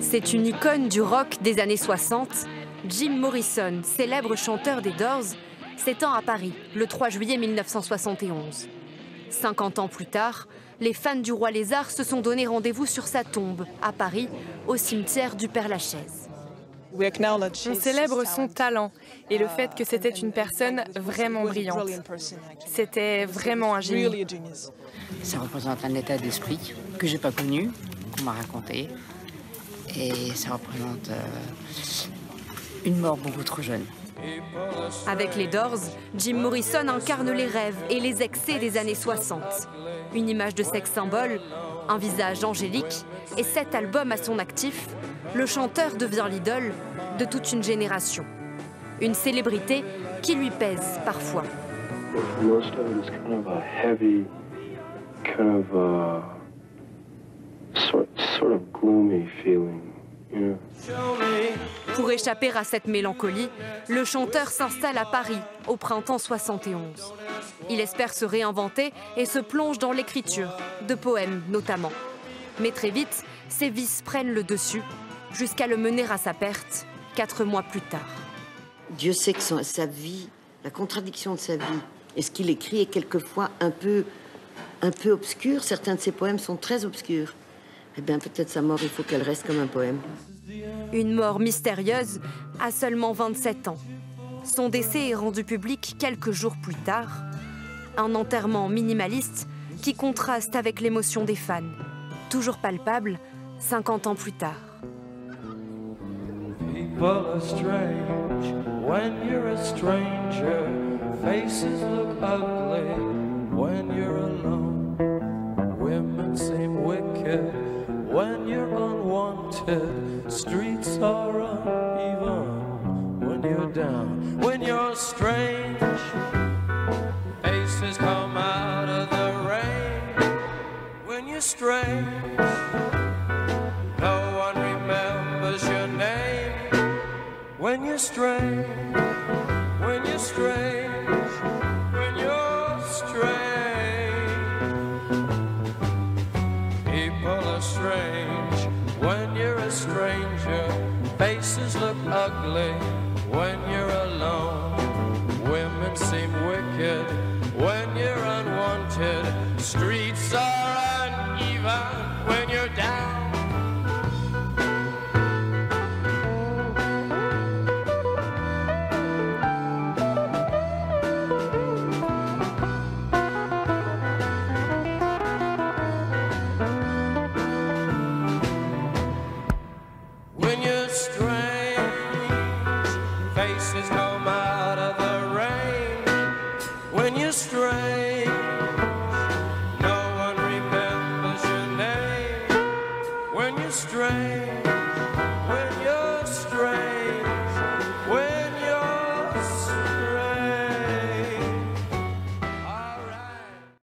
C'est une icône du rock des années 60. Jim Morrison, célèbre chanteur des Doors, s'étend à Paris le 3 juillet 1971. 50 ans plus tard, les fans du roi Lézard se sont donné rendez-vous sur sa tombe à Paris, au cimetière du Père-Lachaise. On célèbre son talent et le fait que c'était une personne vraiment brillante. C'était vraiment un génie. Ça représente un état d'esprit que j'ai pas connu, qu'on m'a raconté. Et ça représente euh, une mort beaucoup trop jeune. Avec les Doors, Jim Morrison incarne les rêves et les excès des années 60. Une image de sexe symbole, un visage angélique et sept albums à son actif, le chanteur devient l'idole de toute une génération. Une célébrité qui lui pèse parfois. Pour échapper à cette mélancolie, le chanteur s'installe à Paris au printemps 71. Il espère se réinventer et se plonge dans l'écriture, de poèmes notamment. Mais très vite, ses vices prennent le dessus, jusqu'à le mener à sa perte, quatre mois plus tard. Dieu sait que sa vie, la contradiction de sa vie, et ce qu'il écrit est quelquefois un peu, un peu obscur. Certains de ses poèmes sont très obscurs. Eh bien, peut-être sa mort, il faut qu'elle reste comme un poème. Une mort mystérieuse à seulement 27 ans. Son décès est rendu public quelques jours plus tard. Un enterrement minimaliste qui contraste avec l'émotion des fans. Toujours palpable 50 ans plus tard. People are strange when you're a stranger. Faces look ugly when you're alone. Women seem wicked when you're unwanted. Streets are uneven when you're down. When you're strange, faces come out of the rain. When you're strange. No one remembers your name when you're strange. When you're strange. Strange when you're a stranger. Faces look ugly when you're alone. Women seem wicked when you're unwanted. Streets are uneven when you're down. is